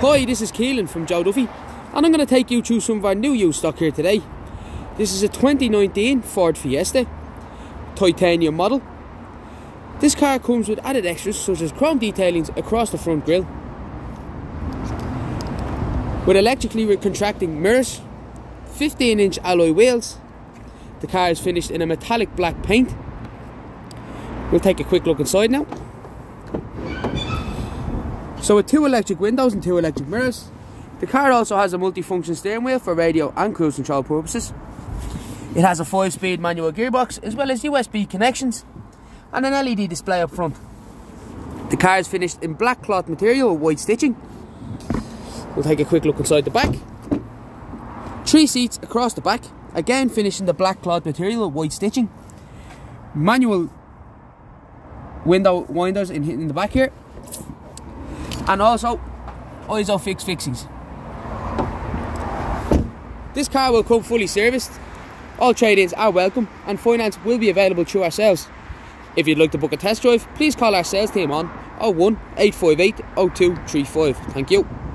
Hi, this is Keelan from Joe Duffy, and I'm going to take you through some of our new used stock here today. This is a 2019 Ford Fiesta, titanium model. This car comes with added extras such as chrome detailings across the front grille, with electrically contracting mirrors, 15 inch alloy wheels. The car is finished in a metallic black paint. We'll take a quick look inside now. So with two electric windows and two electric mirrors, the car also has a multi-function steering wheel for radio and cruise control purposes. It has a 5-speed manual gearbox as well as USB connections and an LED display up front. The car is finished in black cloth material with white stitching. We'll take a quick look inside the back. Three seats across the back, again finished in the black cloth material with white stitching. Manual window winders in, in the back here and also ISOFIX fixings. This car will come fully serviced. All trade-ins are welcome and finance will be available through ourselves. If you'd like to book a test drive, please call our sales team on 01 858 0235. Thank you.